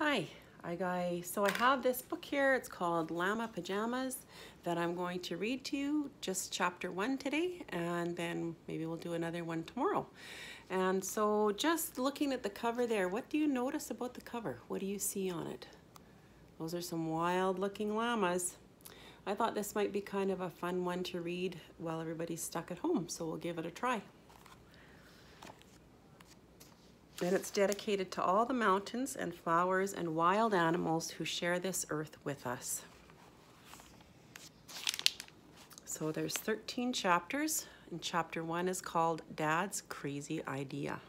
Hi, I guy. So I have this book here. It's called Llama Pajamas that I'm going to read to you. Just chapter one today, and then maybe we'll do another one tomorrow. And so just looking at the cover there, what do you notice about the cover? What do you see on it? Those are some wild looking llamas. I thought this might be kind of a fun one to read while everybody's stuck at home, so we'll give it a try. And it's dedicated to all the mountains and flowers and wild animals who share this earth with us. So there's 13 chapters, and chapter one is called Dad's Crazy Idea.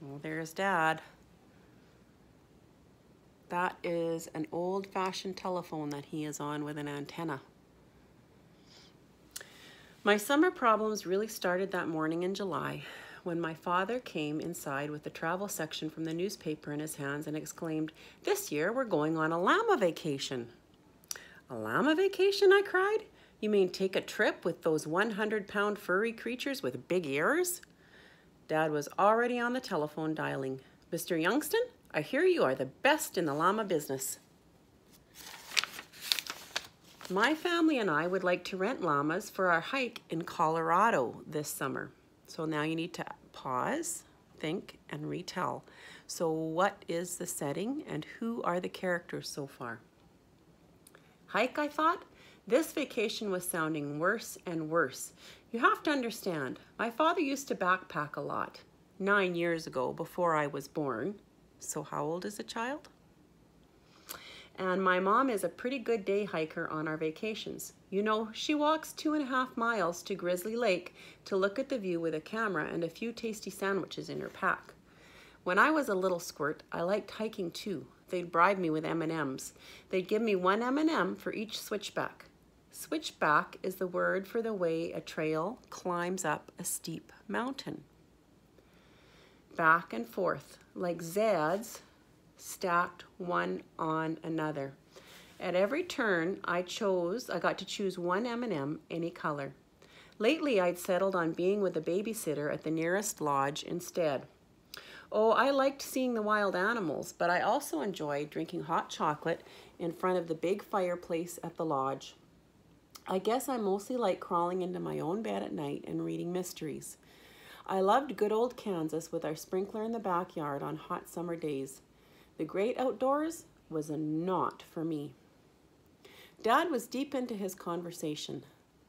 Well, there's Dad. That is an old-fashioned telephone that he is on with an antenna. My summer problems really started that morning in July when my father came inside with the travel section from the newspaper in his hands and exclaimed, This year we're going on a llama vacation. A llama vacation, I cried. You mean take a trip with those 100 pound furry creatures with big ears? Dad was already on the telephone dialing. Mr. Youngston, I hear you are the best in the llama business. My family and I would like to rent llamas for our hike in Colorado this summer. So now you need to pause, think, and retell. So what is the setting and who are the characters so far? Hike, I thought? This vacation was sounding worse and worse. You have to understand, my father used to backpack a lot, nine years ago before I was born. So how old is a child? And my mom is a pretty good day hiker on our vacations. You know, she walks two and a half miles to Grizzly Lake to look at the view with a camera and a few tasty sandwiches in her pack. When I was a little squirt, I liked hiking too. They'd bribe me with M&Ms. They'd give me one M&M for each switchback. Switchback is the word for the way a trail climbs up a steep mountain. Back and forth, like Zads stacked one on another. At every turn, I chose, I got to choose one M&M, any color. Lately, I'd settled on being with a babysitter at the nearest lodge instead. Oh, I liked seeing the wild animals, but I also enjoyed drinking hot chocolate in front of the big fireplace at the lodge. I guess I mostly like crawling into my own bed at night and reading mysteries. I loved good old Kansas with our sprinkler in the backyard on hot summer days. The great outdoors was a not for me. Dad was deep into his conversation.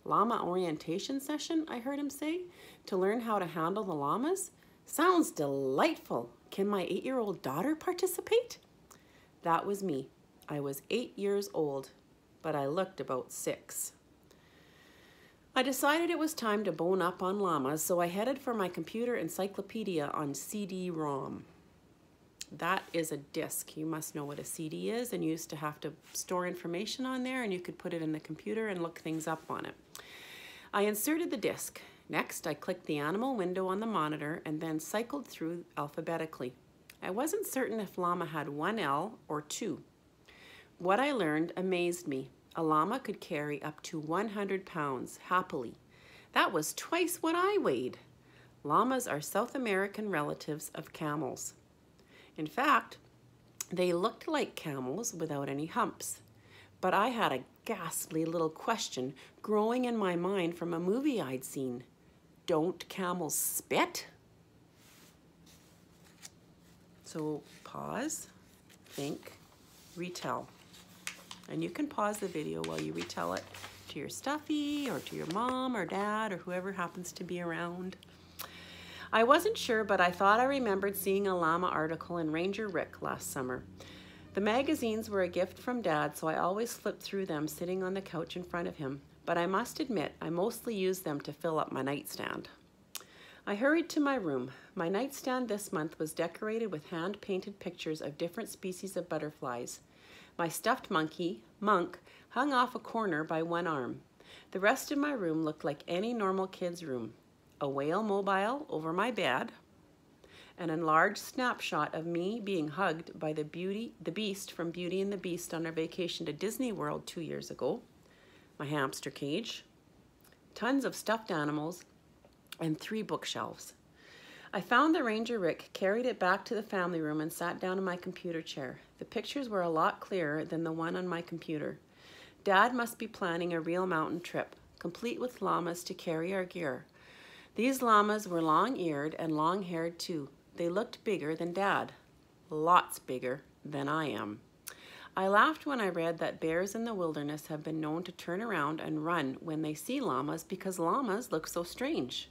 Llama orientation session, I heard him say, to learn how to handle the llamas? Sounds delightful. Can my eight-year-old daughter participate? That was me. I was eight years old, but I looked about six. I decided it was time to bone up on llamas, so I headed for my computer encyclopedia on CD-ROM. That is a disk. You must know what a CD is and you used to have to store information on there and you could put it in the computer and look things up on it. I inserted the disk. Next, I clicked the animal window on the monitor and then cycled through alphabetically. I wasn't certain if llama had one L or two. What I learned amazed me. A llama could carry up to 100 pounds happily. That was twice what I weighed. Llamas are South American relatives of camels. In fact, they looked like camels without any humps. But I had a ghastly little question growing in my mind from a movie I'd seen. Don't camels spit? So pause, think, retell. And you can pause the video while you retell it to your stuffy or to your mom or dad or whoever happens to be around. I wasn't sure, but I thought I remembered seeing a llama article in Ranger Rick last summer. The magazines were a gift from Dad, so I always flipped through them sitting on the couch in front of him, but I must admit I mostly used them to fill up my nightstand. I hurried to my room. My nightstand this month was decorated with hand-painted pictures of different species of butterflies. My stuffed monkey, Monk, hung off a corner by one arm. The rest of my room looked like any normal kid's room a whale mobile over my bed, an enlarged snapshot of me being hugged by the beauty, the beast from Beauty and the Beast on our vacation to Disney World two years ago, my hamster cage, tons of stuffed animals, and three bookshelves. I found the Ranger Rick, carried it back to the family room, and sat down in my computer chair. The pictures were a lot clearer than the one on my computer. Dad must be planning a real mountain trip, complete with llamas to carry our gear. These llamas were long-eared and long-haired too. They looked bigger than Dad. Lots bigger than I am. I laughed when I read that bears in the wilderness have been known to turn around and run when they see llamas because llamas look so strange.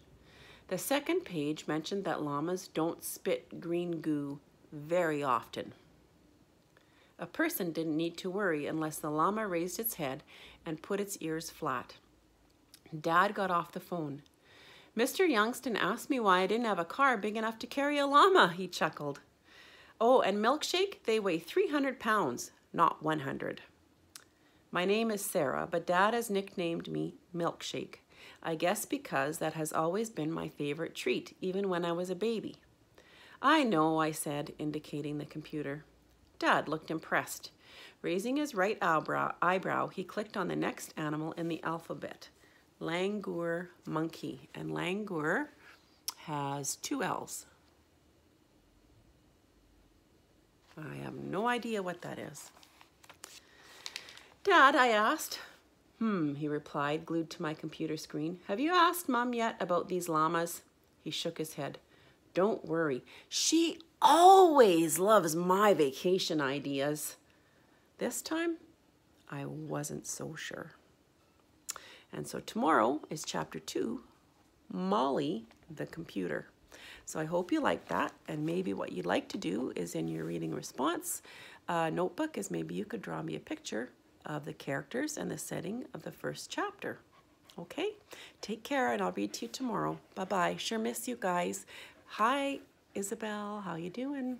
The second page mentioned that llamas don't spit green goo very often. A person didn't need to worry unless the llama raised its head and put its ears flat. Dad got off the phone. Mr. Youngston asked me why I didn't have a car big enough to carry a llama, he chuckled. Oh, and milkshake, they weigh 300 pounds, not 100. My name is Sarah, but Dad has nicknamed me Milkshake. I guess because that has always been my favorite treat, even when I was a baby. I know, I said, indicating the computer. Dad looked impressed. Raising his right eyebrow, eyebrow, he clicked on the next animal in the alphabet, langur monkey. And langur has two L's. I have no idea what that is. Dad, I asked. Hmm, he replied, glued to my computer screen. Have you asked Mum yet about these llamas? He shook his head. Don't worry. She always loves my vacation ideas. This time, I wasn't so sure. And so tomorrow is chapter two, Molly the computer. So I hope you like that. And maybe what you'd like to do is in your reading response uh, notebook is maybe you could draw me a picture of the characters and the setting of the first chapter. Okay, take care and I'll read to you tomorrow. Bye-bye. Sure miss you guys. Hi, Isabel. How you doing?